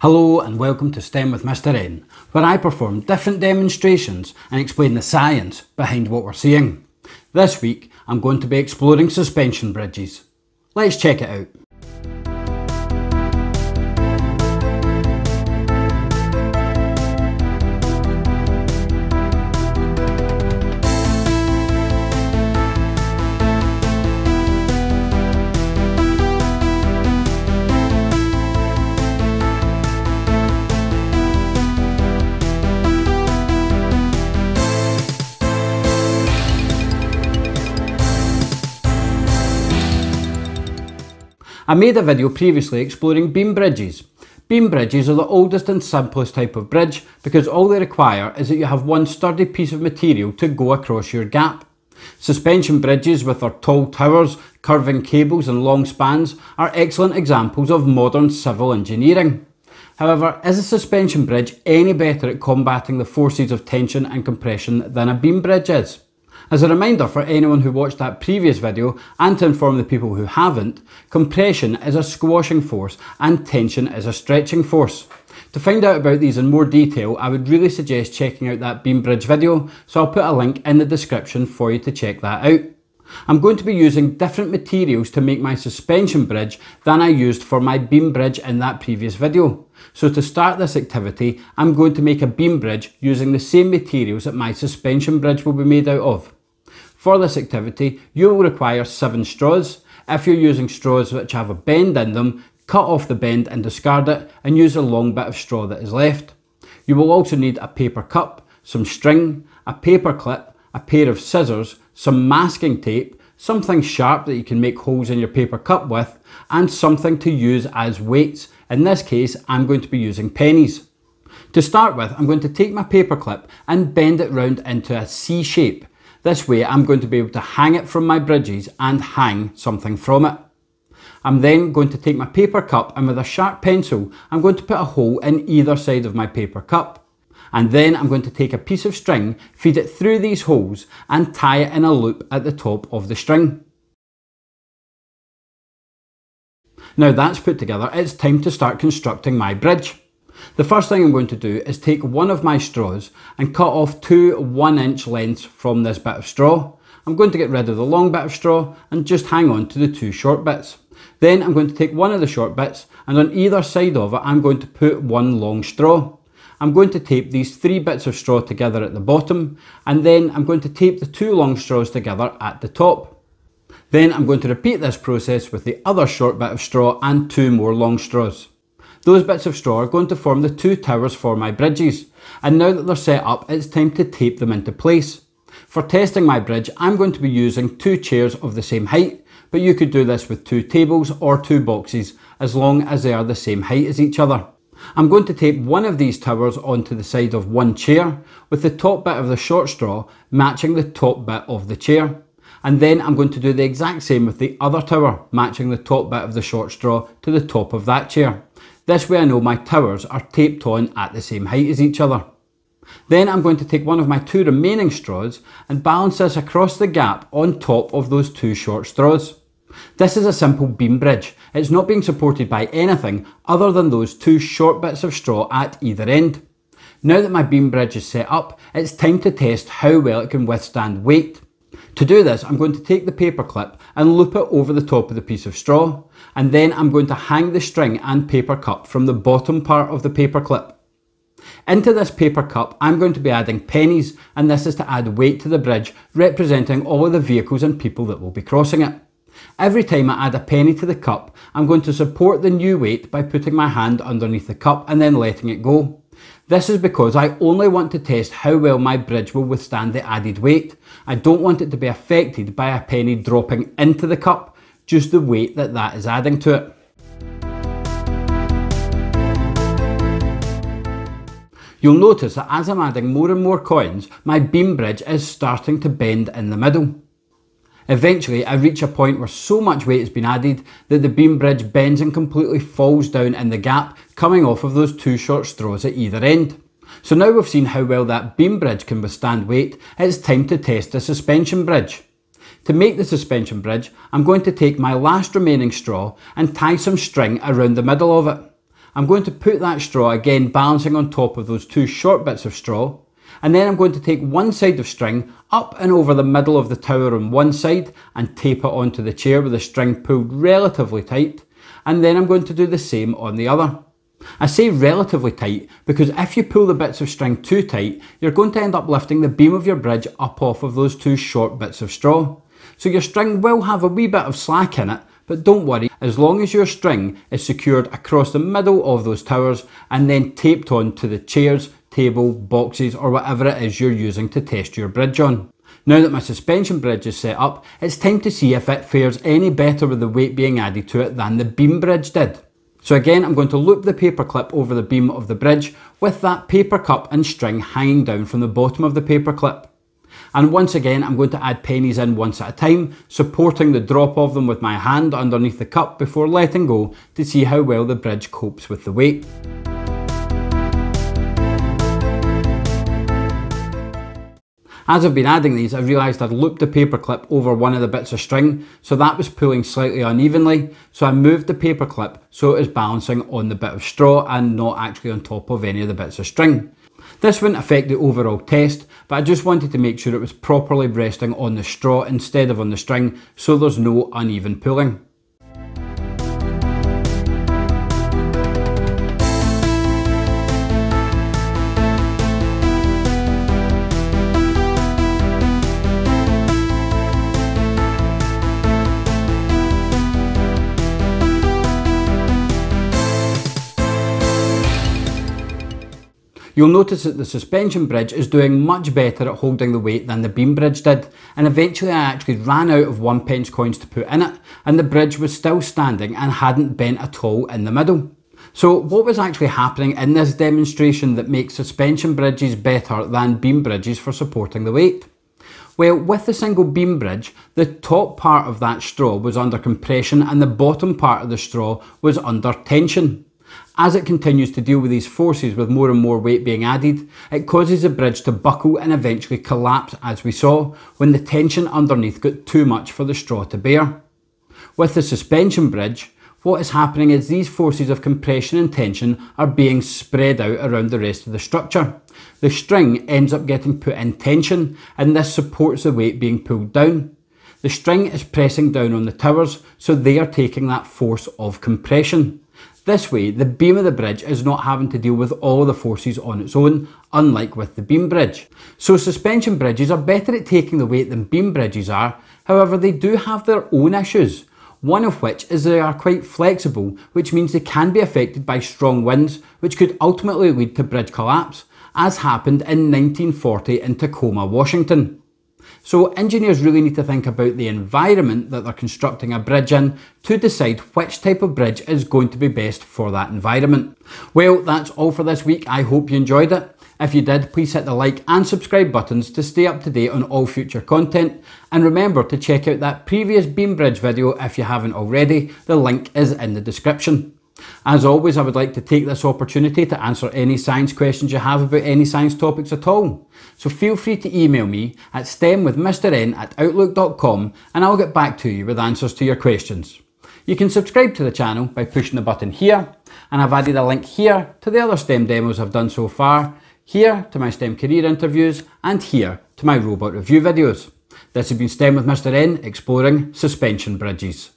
Hello and welcome to STEM with Mr N, where I perform different demonstrations and explain the science behind what we're seeing. This week I'm going to be exploring suspension bridges. Let's check it out. I made a video previously exploring beam bridges. Beam bridges are the oldest and simplest type of bridge because all they require is that you have one sturdy piece of material to go across your gap. Suspension bridges with their tall towers, curving cables and long spans are excellent examples of modern civil engineering. However, is a suspension bridge any better at combating the forces of tension and compression than a beam bridge is? As a reminder for anyone who watched that previous video and to inform the people who haven't, compression is a squashing force and tension is a stretching force. To find out about these in more detail, I would really suggest checking out that beam bridge video, so I'll put a link in the description for you to check that out. I'm going to be using different materials to make my suspension bridge than I used for my beam bridge in that previous video. So to start this activity, I'm going to make a beam bridge using the same materials that my suspension bridge will be made out of. For this activity, you will require 7 straws. If you're using straws which have a bend in them, cut off the bend and discard it and use a long bit of straw that is left. You will also need a paper cup, some string, a paper clip, a pair of scissors, some masking tape, something sharp that you can make holes in your paper cup with, and something to use as weights. In this case, I'm going to be using pennies. To start with, I'm going to take my paper clip and bend it round into a C shape. This way I'm going to be able to hang it from my bridges and hang something from it. I'm then going to take my paper cup and with a sharp pencil I'm going to put a hole in either side of my paper cup. And then I'm going to take a piece of string, feed it through these holes and tie it in a loop at the top of the string. Now that's put together, it's time to start constructing my bridge. The first thing I'm going to do is take one of my straws and cut off two one inch lengths from this bit of straw. I'm going to get rid of the long bit of straw and just hang on to the two short bits. Then I'm going to take one of the short bits and on either side of it I'm going to put one long straw. I'm going to tape these three bits of straw together at the bottom and then I'm going to tape the two long straws together at the top. Then I'm going to repeat this process with the other short bit of straw and two more long straws. Those bits of straw are going to form the two towers for my bridges, and now that they're set up, it's time to tape them into place. For testing my bridge, I'm going to be using two chairs of the same height, but you could do this with two tables or two boxes, as long as they are the same height as each other. I'm going to tape one of these towers onto the side of one chair, with the top bit of the short straw matching the top bit of the chair. And then I'm going to do the exact same with the other tower, matching the top bit of the short straw to the top of that chair. This way I know my towers are taped on at the same height as each other. Then I'm going to take one of my two remaining straws and balance this across the gap on top of those two short straws. This is a simple beam bridge. It's not being supported by anything other than those two short bits of straw at either end. Now that my beam bridge is set up, it's time to test how well it can withstand weight. To do this, I'm going to take the paper clip and loop it over the top of the piece of straw, and then I'm going to hang the string and paper cup from the bottom part of the paper clip. Into this paper cup, I'm going to be adding pennies, and this is to add weight to the bridge, representing all of the vehicles and people that will be crossing it. Every time I add a penny to the cup, I'm going to support the new weight by putting my hand underneath the cup and then letting it go. This is because I only want to test how well my bridge will withstand the added weight. I don't want it to be affected by a penny dropping into the cup, just the weight that that is adding to it. You'll notice that as I'm adding more and more coins, my beam bridge is starting to bend in the middle. Eventually, I reach a point where so much weight has been added that the beam bridge bends and completely falls down in the gap coming off of those two short straws at either end. So now we've seen how well that beam bridge can withstand weight, it's time to test the suspension bridge. To make the suspension bridge, I'm going to take my last remaining straw and tie some string around the middle of it. I'm going to put that straw again balancing on top of those two short bits of straw and then I'm going to take one side of string up and over the middle of the tower on one side and tape it onto the chair with the string pulled relatively tight and then I'm going to do the same on the other. I say relatively tight because if you pull the bits of string too tight, you're going to end up lifting the beam of your bridge up off of those two short bits of straw. So your string will have a wee bit of slack in it, but don't worry, as long as your string is secured across the middle of those towers and then taped on to the chairs, table, boxes or whatever it is you're using to test your bridge on. Now that my suspension bridge is set up, it's time to see if it fares any better with the weight being added to it than the beam bridge did. So again, I'm going to loop the paper clip over the beam of the bridge with that paper cup and string hanging down from the bottom of the paper clip. And once again, I'm going to add pennies in once at a time, supporting the drop of them with my hand underneath the cup before letting go to see how well the bridge copes with the weight. As I've been adding these, I realised I'd looped the paperclip over one of the bits of string, so that was pulling slightly unevenly. So I moved the paperclip so it was balancing on the bit of straw and not actually on top of any of the bits of string. This wouldn't affect the overall test, but I just wanted to make sure it was properly resting on the straw instead of on the string, so there's no uneven pulling. You'll notice that the suspension bridge is doing much better at holding the weight than the beam bridge did, and eventually I actually ran out of one pence coins to put in it, and the bridge was still standing and hadn't bent at all in the middle. So what was actually happening in this demonstration that makes suspension bridges better than beam bridges for supporting the weight? Well, with the single beam bridge, the top part of that straw was under compression and the bottom part of the straw was under tension. As it continues to deal with these forces with more and more weight being added, it causes the bridge to buckle and eventually collapse as we saw when the tension underneath got too much for the straw to bear. With the suspension bridge, what is happening is these forces of compression and tension are being spread out around the rest of the structure. The string ends up getting put in tension and this supports the weight being pulled down. The string is pressing down on the towers so they are taking that force of compression. This way, the beam of the bridge is not having to deal with all the forces on its own, unlike with the beam bridge. So suspension bridges are better at taking the weight than beam bridges are, however they do have their own issues. One of which is they are quite flexible, which means they can be affected by strong winds, which could ultimately lead to bridge collapse, as happened in 1940 in Tacoma, Washington. So engineers really need to think about the environment that they're constructing a bridge in to decide which type of bridge is going to be best for that environment. Well, that's all for this week. I hope you enjoyed it. If you did, please hit the like and subscribe buttons to stay up to date on all future content. And remember to check out that previous Beam Bridge video if you haven't already. The link is in the description. As always, I would like to take this opportunity to answer any science questions you have about any science topics at all. So feel free to email me at stemwithmrn at outlook.com and I'll get back to you with answers to your questions. You can subscribe to the channel by pushing the button here, and I've added a link here to the other STEM demos I've done so far, here to my STEM career interviews, and here to my robot review videos. This has been STEM with Mr N, exploring suspension bridges.